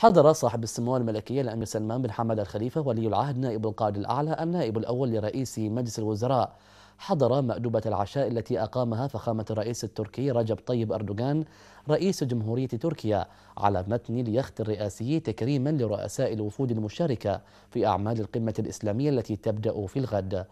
حضر صاحب السمو الملكية الأمير سلمان بن حمد الخليفة ولي العهد نائب القائد الأعلى النائب الأول لرئيس مجلس الوزراء. حضر مأدوبة العشاء التي أقامها فخامة الرئيس التركي رجب طيب أردوغان رئيس جمهورية تركيا على متن اليخت الرئاسي تكريما لرؤساء الوفود المشاركة في أعمال القمة الإسلامية التي تبدأ في الغد.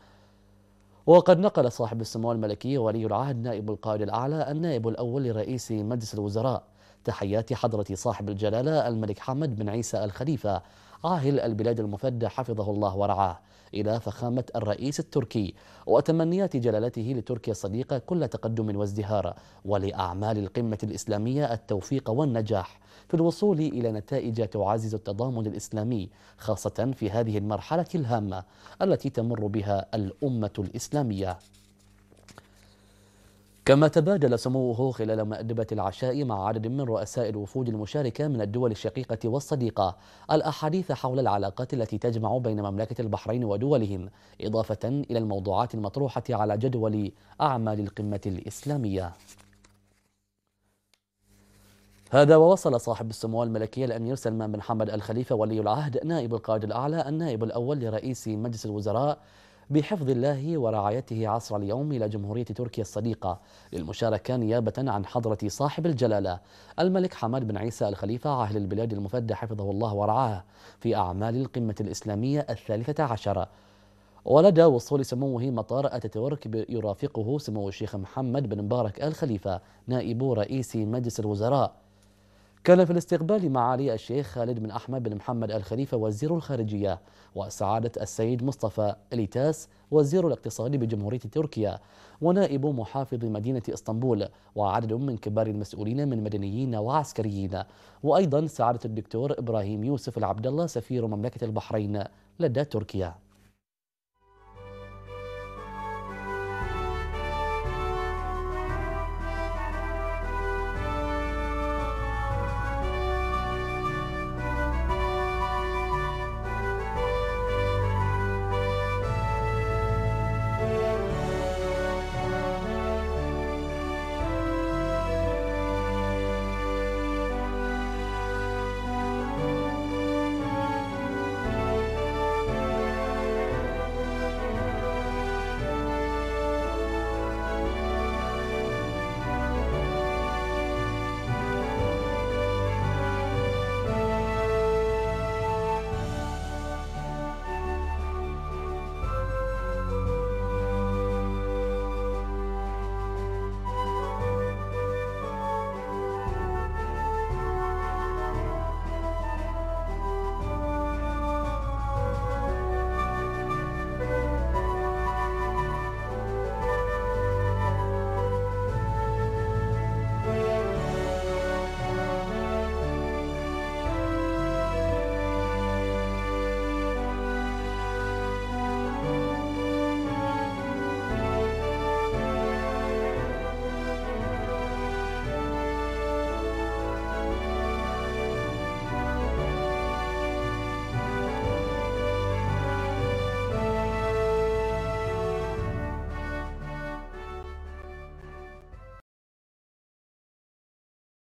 وقد نقل صاحب السمو الملكي ولي العهد نائب القائد الأعلى النائب الأول لرئيس مجلس الوزراء. تحيات حضرة صاحب الجلالة الملك حمد بن عيسى الخليفة عاهل البلاد المفدى حفظه الله ورعاه. إلى فخامة الرئيس التركي وتمنيات جلالته لتركيا الصديقة كل تقدم وازدهار ولأعمال القمة الإسلامية التوفيق والنجاح. في الوصول إلى نتائج تعزز التضامن الإسلامي خاصة في هذه المرحلة الهامة التي تمر بها الأمة الإسلامية. كما تبادل سموه خلال مأدبة العشاء مع عدد من رؤساء الوفود المشاركة من الدول الشقيقة والصديقة. الأحاديث حول العلاقات التي تجمع بين مملكة البحرين ودولهم إضافة إلى الموضوعات المطروحة على جدول أعمال القمة الإسلامية. هذا ووصل صاحب السمو الملكية الأمير سلمان بن حمد الخليفة ولي العهد نائب القائد الأعلى النائب الأول لرئيس مجلس الوزراء بحفظ الله ورعايته عصر اليوم إلى جمهورية تركيا الصديقة للمشاركة نيابة عن حضرة صاحب الجلالة الملك حماد بن عيسى الخليفة عاهل البلاد المفدى حفظه الله ورعاه في أعمال القمة الإسلامية الثالثة عشر. ولدى وصول سموه مطار أتاتورك يرافقه سمو الشيخ محمد بن مبارك الخليفة نائب رئيس مجلس الوزراء. كان في الاستقبال معالي الشيخ خالد بن أحمد بن محمد الخليفة وزير الخارجية وسعادة السيد مصطفى إليتاس وزير الاقتصاد بجمهورية تركيا ونائب محافظ مدينة إسطنبول وعدد من كبار المسؤولين من مدنيين وعسكريين. وأيضا سعادة الدكتور إبراهيم يوسف العبد الله سفير مملكة البحرين لدى تركيا.